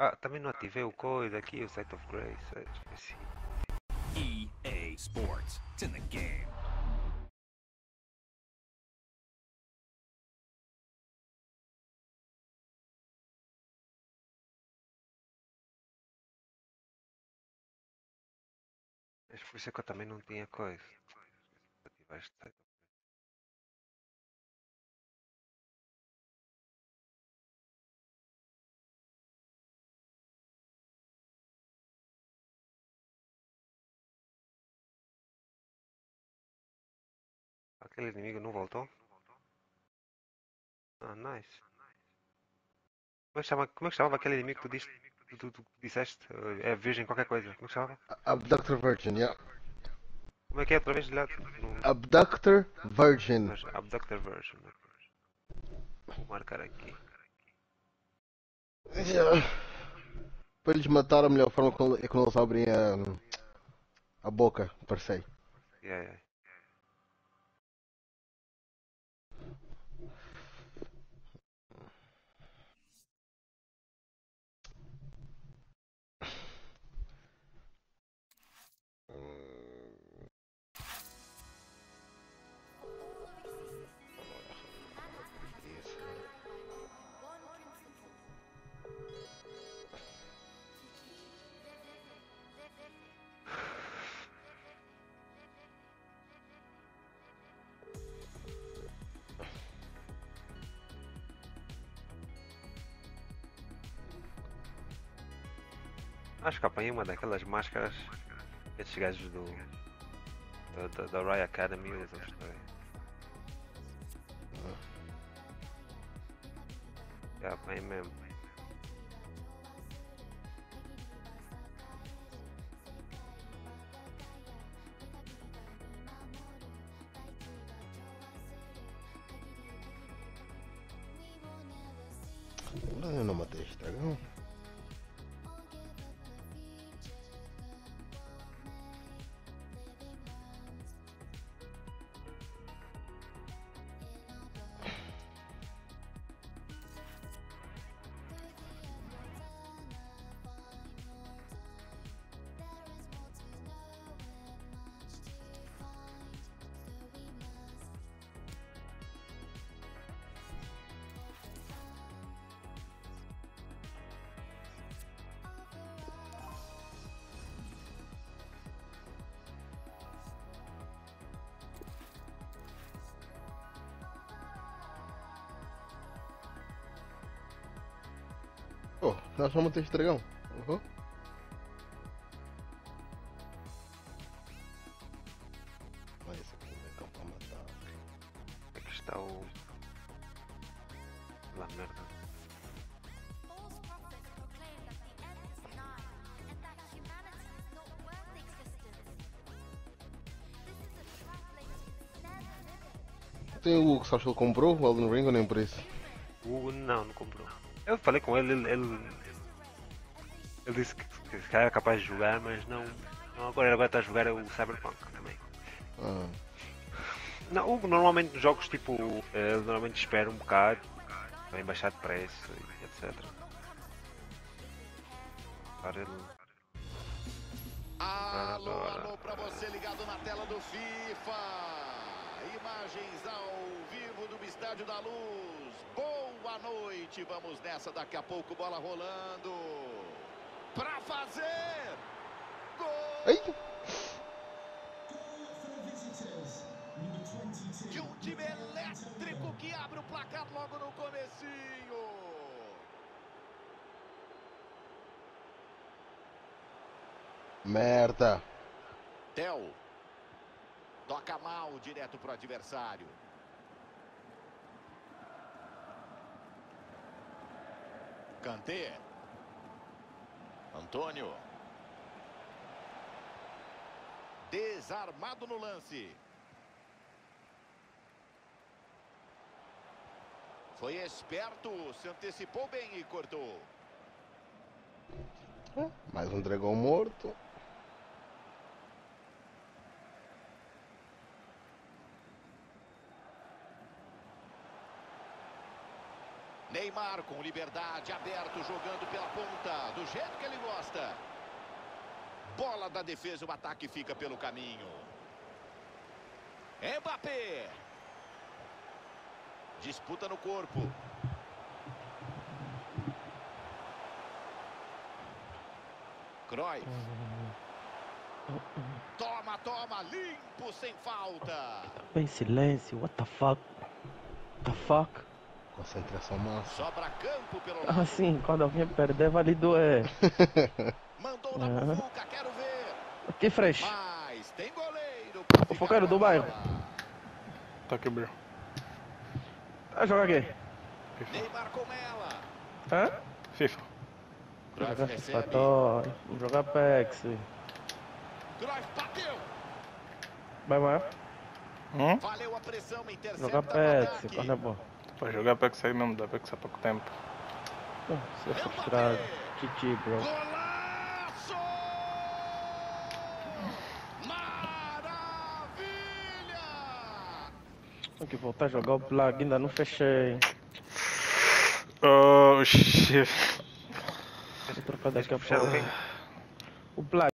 Ah, também não ativei o código aqui, o Site of Grace. eh, Esqueci. EA Sports. It's in the game. Mas por isso é que eu também não tinha coisa. Ativar este Site Aquele inimigo não voltou? Ah, nice. Como é que chama, como é que chamava aquele inimigo que tu, disse, tu, tu- tu disseste? É virgem qualquer coisa. Como é que chamava? Abductor Virgin, yeah. Como é que é outra vez? Lá, no, Abductor Virgin. mas Abductor Version. Vou marcar aqui. Yeah. Para eles matar a melhor forma é quando eles abrem a, a boca, parecei. Yeah, yeah. Acho que apanhei uma daquelas máscaras esses gajos do. da, da, da Riot Academy usam. Já apanhei mesmo. Eu não matei este dragão. Nós só matei este dragão. Uhum. Olha esse aqui, para matar. Aqui está o. lá merda. Tem o Hugo, sabes que ele comprou o Elden Ring ou nem por isso? O Hugo não, não comprou. Eu falei com ele, ele. ele, ele disse que, que era capaz de jogar, mas não. não agora ele agora está a jogar o Cyberpunk também. Ah, Não, normalmente nos jogos tipo. eh, Ele normalmente espera um bocado, vem baixar de preço e etc. Para ele. Alô, alô pra você ligado na tela do FIFA. Imagens ao vivo do Estádio da Luz. Boa noite, vamos nessa daqui a pouco, bola rolando. Pra fazer gol de um time elétrico que abre o placar logo no comecinho. Merda! Tel. Toca mal direto pro adversário. Kanté. Antônio. Desarmado no lance. Foi esperto, se antecipou bem e cortou. Mais um dragão morto. Neymar com liberdade, aberto, jogando pela ponta, do jeito que ele gosta. Bola da defesa, o ataque fica pelo caminho. Mbappé. Disputa no corpo. Cruyff. Toma, toma, limpo, sem falta. Bem silêncio, what the fuck? The fuck? Concentração massa. Sobra campo pelo Ah, sim, quando alguém perder, vale doer. Mandou na bufuca, quero ver. Que fresh. Mas tem goleiro. com a do bairro. Tá aqui, bro. Vai jogar aqui? Neymar com ela. Hã? FIFA. Cruyff Jogar recebe. jogar PEX. Cruyff bateu. Vai, vai. Hum? Valeu a pressão, intercepta Jogar PEX, quando é bom. Pra jogar PEX aí mesmo, dá PEX há pouco tempo. Você é frustrado. Titi, bro. Tem que voltar a jogar o plug, ainda não fechei. Oh, shit. Vou trocar daqui a pouco. O plug.